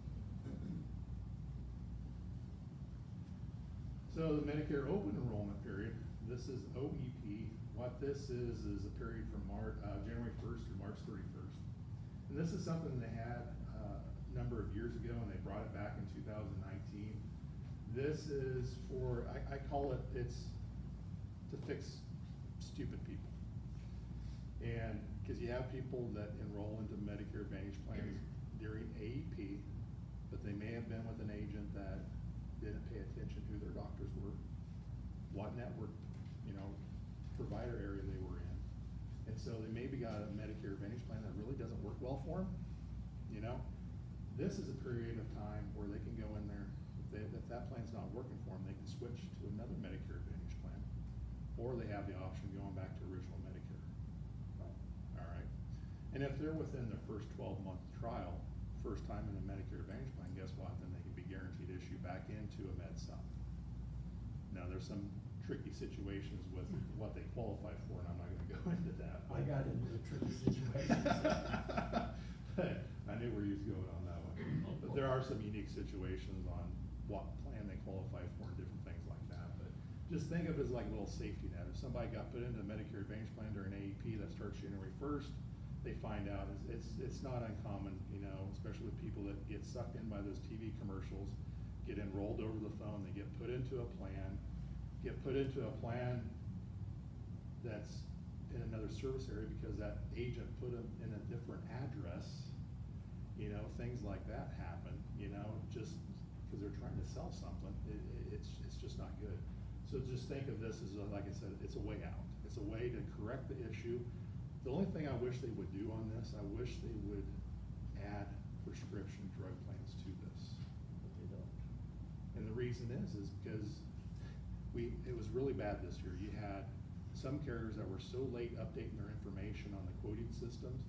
So the Medicare open enrollment period, this is OEP. What this is, is a period from Mar- uh, January first through March thirty-first. And this is something they had, uh, a number of years ago, and they brought it back in two thousand nineteen. This is for, I, I call it, it's to fix stupid people. And, cause you have people that enroll into Medicare Advantage plans during AEP, but they may have been with an agent that didn't pay attention to who their doctors were, what network, you know, provider area they were in. And so they maybe got a Medicare Advantage plan that really doesn't work well for them, you know? This is a period of time where they can go in there, they, if that plan's not working for them, they can switch to another Medicare Advantage plan. Or they have the option of going back to original Medicare. All right, and if they're within their first twelve-month trial, first time in a Medicare Advantage plan, guess what? Then they can be guaranteed issue back into a med sup. Now, there's some tricky situations with what they qualify for, and I'm not gonna go into that. I got into a tricky situation. I knew where you was going on that one, but there are some unique situations on what plan they qualify for and different things like that, but just think of it as like a little safety net, if somebody got put into a Medicare Advantage plan during AEP that starts January first, they find out, it's, it's, it's not uncommon, you know, especially with people that get sucked in by those TV commercials, get enrolled over the phone, they get put into a plan, get put into a plan that's in another service area because that agent put them in a different address. You know, things like that happen, you know, just because they're trying to sell something, it, it- it's, it's just not good. So just think of this as, a- like I said, it's a way out. It's a way to correct the issue. The only thing I wish they would do on this, I wish they would add prescription drug plans to this. But they don't. And the reason is, is because we, it was really bad this year. You had some carriers that were so late updating their information on the quoting systems,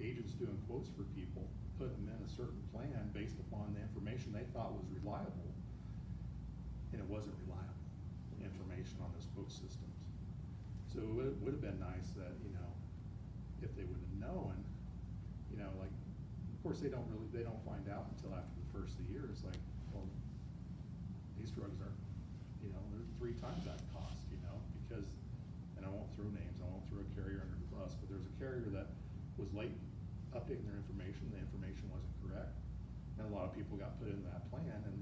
agents doing quotes for people, putting them in a certain plan based upon the information they thought was reliable, and it wasn't reliable information on those quote systems. So it would, would have been nice that, you know, if they would have known, you know, like, of course, they don't really, they don't find out until after the first of the year, it's like, well, these drugs are, you know, they're three times that cost, you know, because, and I won't throw names, I won't throw a carrier under the bus, but there's a carrier that was late updating their information, the information wasn't correct. And a lot of people got put in that plan and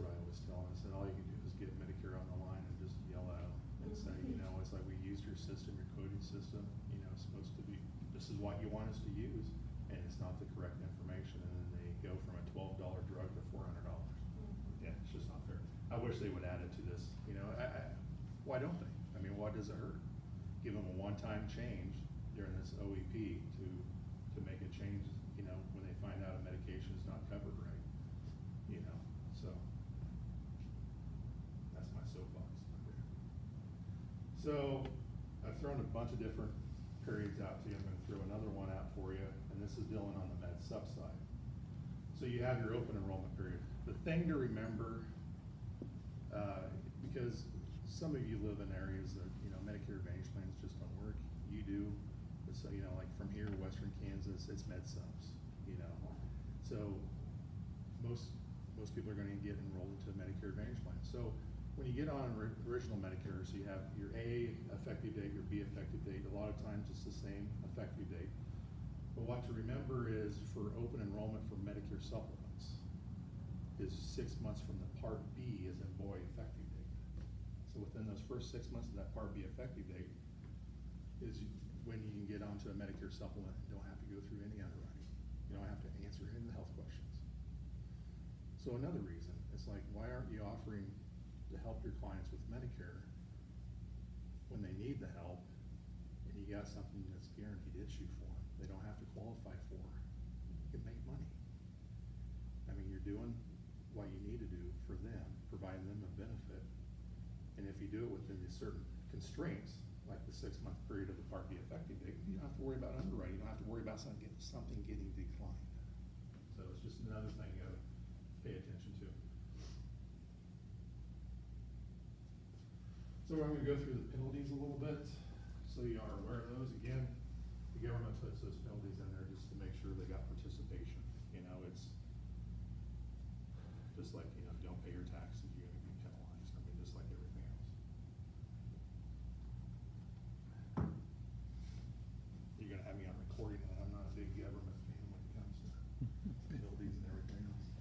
what I was telling. I said, all you can do is get Medicare on the line and just yell at them and say, you know, it's like we used your system, your coding system, you know, it's supposed to be, this is what you want us to use, and it's not the correct information. And then they go from a $12 drug to $400. Mm-hmm. Yeah, it's just not fair. I wish they would add it to this. You know, I, I, why don't they? I mean, why does it hurt? Give them a one-time change during this OEP to to make a change you have your open enrollment period. The thing to remember, uh, because some of you live in areas that, you know, Medicare Advantage plans just don't work. You do, so, you know, like from here, western Kansas, it's med sups, you know. So, most, most people are gonna get enrolled into Medicare Advantage plan. So, when you get on original Medicare, so you have your A effective date, your B effective date, a lot of times it's the same effective date. But what to remember is for open enrollment for Medicare supplements is six months from the Part B is in boy effective date. So within those first six months of that Part B effective date is when you can get onto a Medicare supplement and don't have to go through any underwriting. You don't have to answer any of the health questions. So another reason, it's like, why aren't you offering to help your clients with Medicare when they need the help and you got something that's guaranteed issue for them, they don't have to qualify for, you can make money. I mean, you're doing what you need to do for them, providing them a benefit. And if you do it within these certain constraints, like the six-month period of the Part B effective date, you don't have to worry about underwriting, you don't have to worry about something, getting- something getting declined. So it's just another thing you gotta pay attention to. So I'm gonna go through the penalties a little bit, so you are aware of those. Again, the government puts those penalties in there just to make sure they got participation. You know, it's just like, you know, if you don't pay your taxes, you're gonna be penalized. I mean, just like everything else. You're gonna have me on recording, and I'm not a big government fan when it comes to penalties and everything else.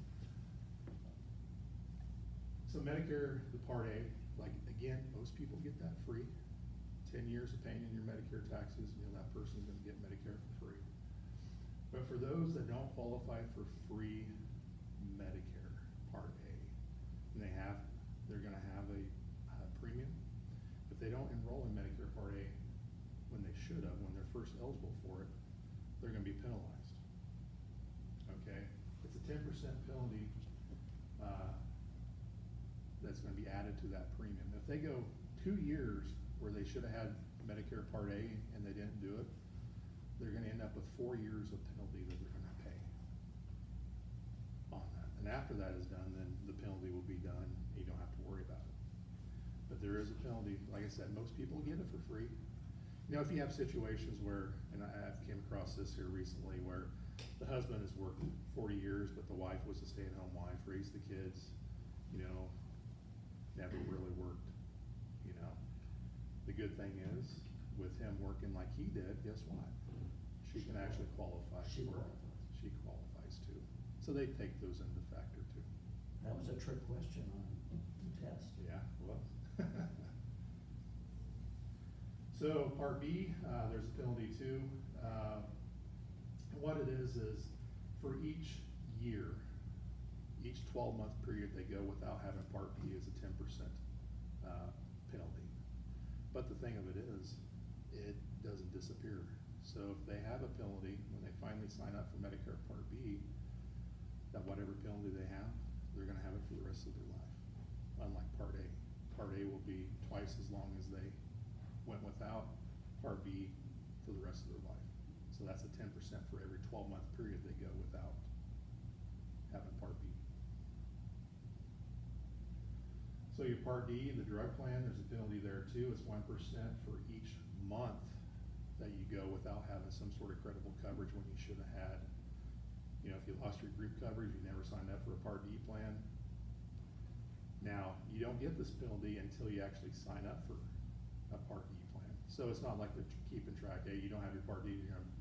So Medicare, the Part A, like, again, most people get that free. Ten years of paying in your Medicare taxes, you know, that person's gonna get Medicare for free. But for those that don't qualify for free Medicare Part A, and they have, they're gonna have a, premium. If they don't enroll in Medicare Part A when they should have, when they're first eligible for it, they're gonna be penalized. Okay, it's a ten percent penalty, uh, that's gonna be added to that premium. If they go two years where they should have had Medicare Part A and they didn't do it, they're gonna end up with four years of penalty that they're gonna pay on that. And after that is done, then the penalty will be done, you don't have to worry about it. But there is a penalty, like I said, most people get it for free. You know, if you have situations where, and I, I came across this here recently, where the husband has worked forty years, but the wife was a stay-at-home wife, raised the kids, you know, never really worked, good thing is, with him working like he did, guess what? She can actually qualify She for, qualifies. she qualifies too. So they take those into factor too. That was a trick question on the test. Yeah, well. So part B, uh, there's a penalty too. Uh, what it is, is for each year, each twelve-month period they go without having part B is a ten percent, uh, penalty. But the thing of it is, it doesn't disappear. So if they have a penalty, when they finally sign up for Medicare Part B, that whatever penalty they have, they're gonna have it for the rest of their life, unlike Part A. Part A will be twice as long as they went without Part B for the rest of their life. So that's a ten percent for every twelve-month period go without having Part B. So your Part D, the drug plan, there's a penalty there too, it's one percent for each month that you go without having some sort of credible coverage when you should have had. You know, if you lost your group coverage, you never signed up for a Part D plan. Now, you don't get this penalty until you actually sign up for a Part D plan. So it's not like they're keeping track, hey, you don't have your Part D, you're gonna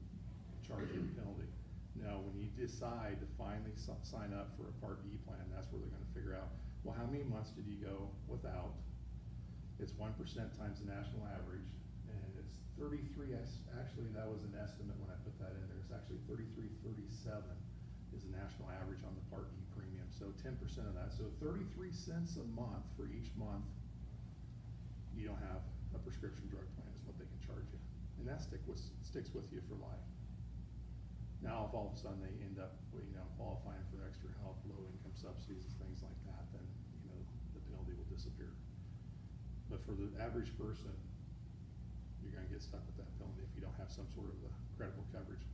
charge you a penalty. No, when you decide to finally sign up for a Part D plan, that's where they're gonna figure out, well, how many months did you go without? It's one percent times the national average, and it's thirty-three, actually, that was an estimate when I put that in there, it's actually thirty-three, thirty-seven is the national average on the Part D premium, so ten percent of that, so thirty-three cents a month for each month you don't have a prescription drug plan is what they can charge you, and that stick with, sticks with you for life. Now, if all of a sudden they end up, you know, qualifying for extra help, low income subsidies and things like that, then, you know, the penalty will disappear. But for the average person, you're gonna get stuck with that penalty if you don't have some sort of a credible coverage.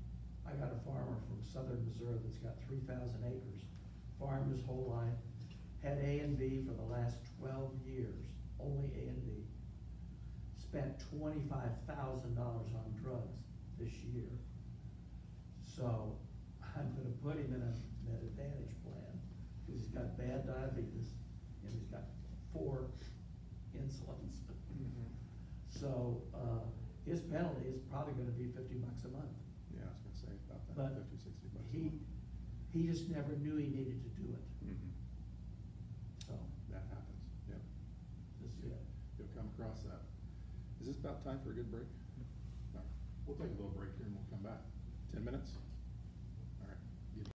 I got a farmer from southern Missouri that's got three thousand acres, farmed his whole life, had A and B for the last twelve years, only A and B. Spent twenty-five thousand dollars on drugs this year. So I'm gonna put him in a Med Advantage plan, cause he's got bad diabetes got four insulins. So, uh, his penalty is probably gonna be fifty bucks a month. Yeah, I was gonna say about that, But fifty, sixty bucks. a he, month. he just never knew he needed to do it, Mhm. so, That happens, yep. this is it. You'll come across that. Is this about time for a good break? No. We'll take a little break here and we'll come back. Ten minutes?